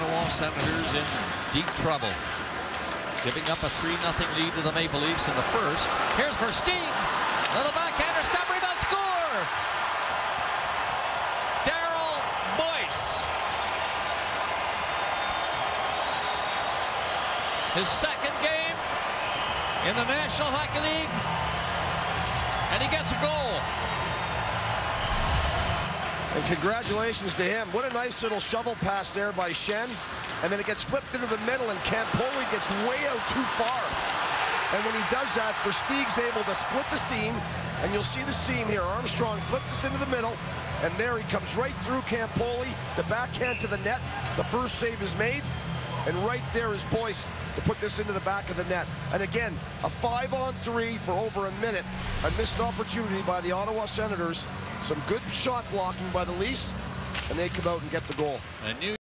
Ottawa Senators in deep trouble. Giving up a 3-0 lead to the Maple Leafs in the first. Here's Versteeg. Little backhander, stop, rebound, score! Daryl Boyce. His second game in the National Hockey League. And he gets a goal. And congratulations to him. What a nice little shovel pass there by Schenn. And then it gets flipped into the middle, and Campoli gets way out too far. And when he does that, Versteeg's able to split the seam, and you'll see the seam here. Armstrong flips this into the middle, and there he comes right through Campoli, the backhand to the net. The first save is made, and right there is Boyce to put this into the back of the net. And again, a five on three for over a minute. A missed opportunity by the Ottawa Senators. Some good shot blocking by the Leafs, and they come out and get the goal.